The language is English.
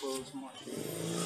close my